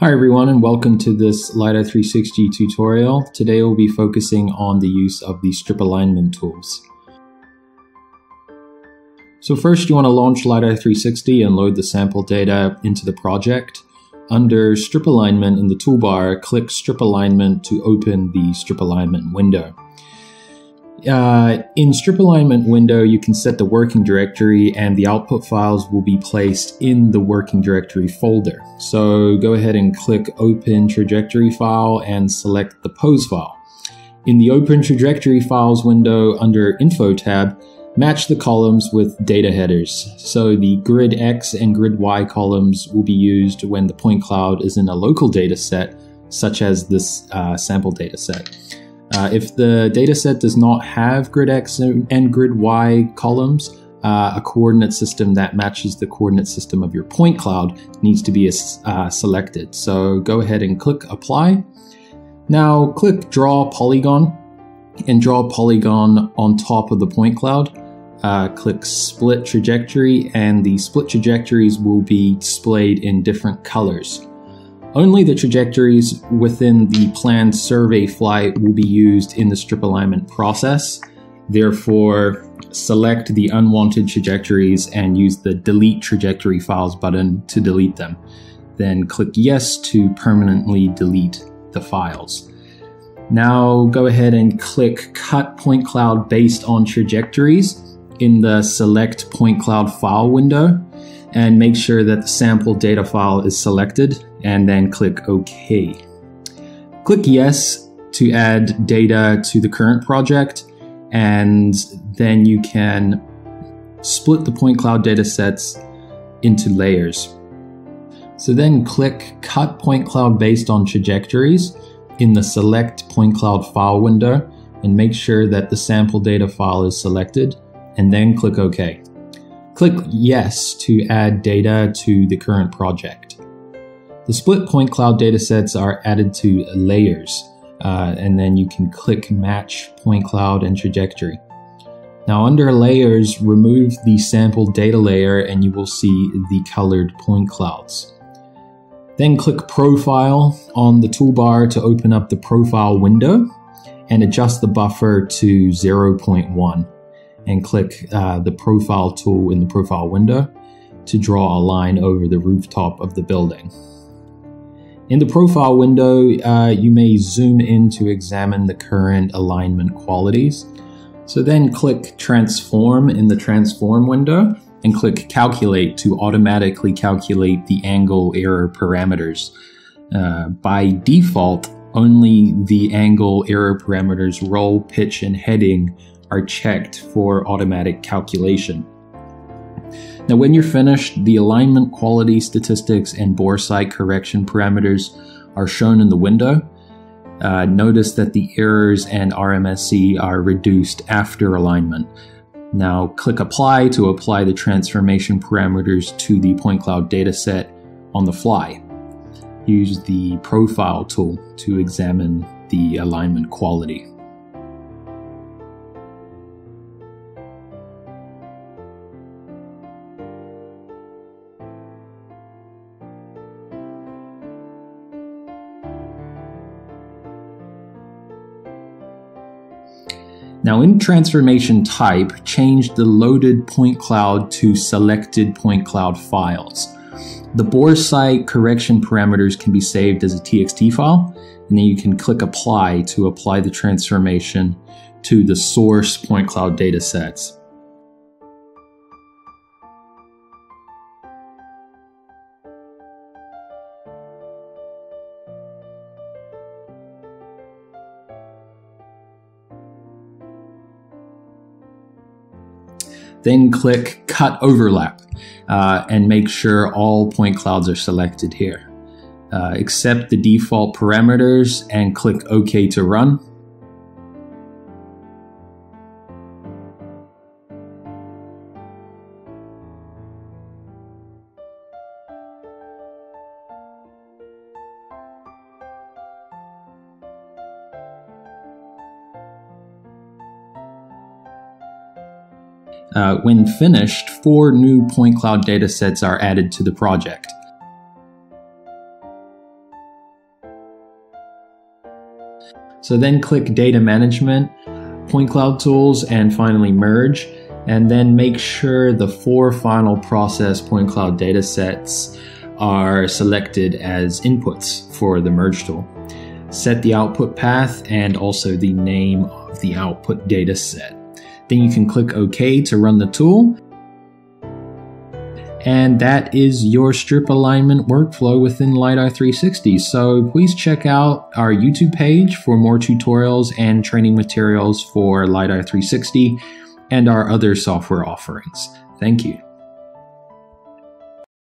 Hi everyone and welcome to this LiDAR 360 tutorial. Today we'll be focusing on the use of the strip alignment tools. So first you want to launch LiDAR 360 and load the sample data into the project. Under strip alignment in the toolbar, click strip alignment to open the strip alignment window. Uh, in strip alignment window, you can set the working directory and the output files will be placed in the working directory folder. So go ahead and click open trajectory file and select the pose file. In the open trajectory files window under info tab, match the columns with data headers. So the grid X and grid Y columns will be used when the point cloud is in a local data set, such as this uh, sample data set. Uh, if the dataset does not have grid X and grid Y columns, uh, a coordinate system that matches the coordinate system of your point cloud needs to be uh, selected. So go ahead and click apply. Now click draw polygon and draw a polygon on top of the point cloud. Uh, click split trajectory and the split trajectories will be displayed in different colors. Only the trajectories within the planned survey flight will be used in the strip alignment process. Therefore, select the unwanted trajectories and use the delete trajectory files button to delete them. Then click yes to permanently delete the files. Now go ahead and click cut point cloud based on trajectories in the select point cloud file window and make sure that the sample data file is selected and then click OK. Click Yes to add data to the current project and then you can split the point cloud datasets into layers. So then click Cut Point Cloud based on trajectories in the Select Point Cloud file window and make sure that the sample data file is selected and then click OK. Click Yes to add data to the current project. The split point cloud datasets are added to layers, uh, and then you can click Match Point Cloud and Trajectory. Now, under Layers, remove the sample data layer and you will see the colored point clouds. Then click Profile on the toolbar to open up the profile window and adjust the buffer to 0.1 and click uh, the profile tool in the profile window to draw a line over the rooftop of the building. In the profile window, uh, you may zoom in to examine the current alignment qualities. So then click transform in the transform window and click calculate to automatically calculate the angle error parameters. Uh, by default, only the angle error parameters roll, pitch, and heading are checked for automatic calculation. Now, when you're finished, the alignment quality statistics and boresight correction parameters are shown in the window. Uh, notice that the errors and RMSE are reduced after alignment. Now, click Apply to apply the transformation parameters to the point cloud dataset on the fly. Use the Profile tool to examine the alignment quality. Now in transformation type, change the loaded point cloud to selected point cloud files. The boresight correction parameters can be saved as a TXT file, and then you can click apply to apply the transformation to the source point cloud datasets. Then click Cut Overlap uh, and make sure all point clouds are selected here. Uh, accept the default parameters and click OK to run. Uh, when finished, four new point cloud datasets are added to the project. So then click Data Management, Point Cloud Tools, and finally Merge. And then make sure the four final process point cloud datasets are selected as inputs for the merge tool. Set the output path and also the name of the output dataset. Then you can click OK to run the tool. And that is your strip alignment workflow within LiDAR 360. So please check out our YouTube page for more tutorials and training materials for LiDAR 360 and our other software offerings. Thank you.